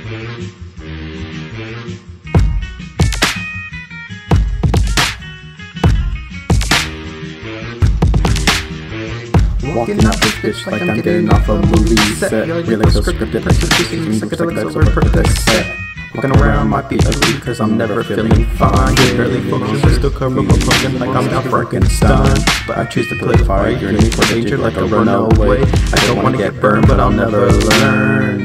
Walking out this bitch like I'm getting off a movie set. Really so scripted, like producing psychedelics over the set. Walking around might be ugly cause I'm never feeling fine. Get barely focused, but still cover my broken like I'm not Frankenstein. But I choose to play fire, yearning for danger like a runaway. I don't wanna get burned, but I'll never learn.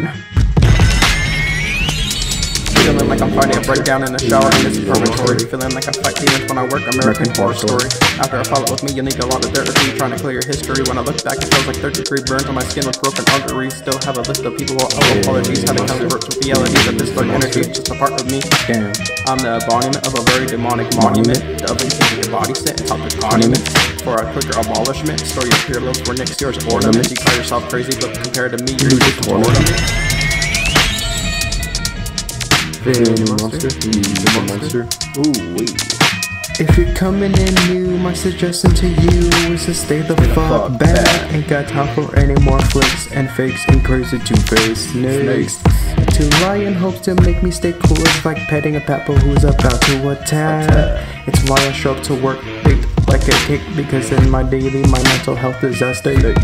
Like I'm fighting a breakdown in the shower in this purgatory. Feeling like I fight demons when I work American Horror Story. After a follow with me, you'll need a lot of therapy. Trying to clear your history. When I look back, it feels like third degree burns on my skin with broken arteries. Still have a list of people who owe apologies. How to come to grips with reality that this dark energy is just a part of me. Damn. I'm the embodiment of a very demonic monument. Delving into your body set and top the monument. For a quicker abolishment, store your earlobes where next yours ornament. You call yourself crazy, but compared to me, you're just ornament. Vinnie Munster. Vinnie Munster. Ooh, wee. If you're coming in new, my suggestion to you is to stay the fuck back. Ain't got time for any more flicks and fakes and crazy two-faced snakes. To lie in hopes to make me stay cool is like petting a pepper who's about to attack. It's why I show up to work baked like a cake because in my daily my mental health is at stake.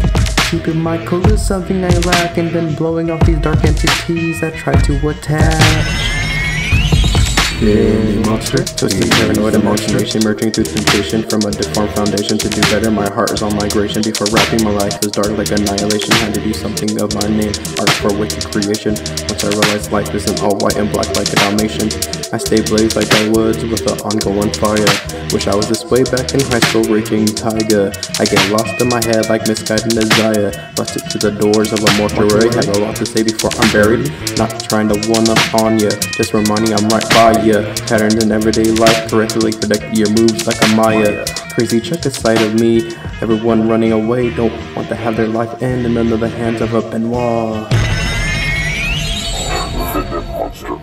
Keeping my cool is something I lack and been blowing off these dark entities that try to attack. Monster. Twisted paranoid imagination emerging through temptation from a deformed foundation to do better. My heart is on migration before rapping. My life is dark like annihilation. Had to do something of my name. Art for wicked creation. Once I realized life isn't all white and black like a Dalmatian. I stay blaze like I was with an ongoing fire. Wish I was this way back in high school, raging tiger. I get lost in my head like misguided desire. Busted to the doors of a mortuary, have a lot to say before I'm buried. Not trying to one up on ya, just reminding I'm right by ya. Patterns in everyday life correctly predict your moves like a Maya. Crazy check the sight of me, everyone running away, don't want to have their life end in under the hands of a Benoit. Monster.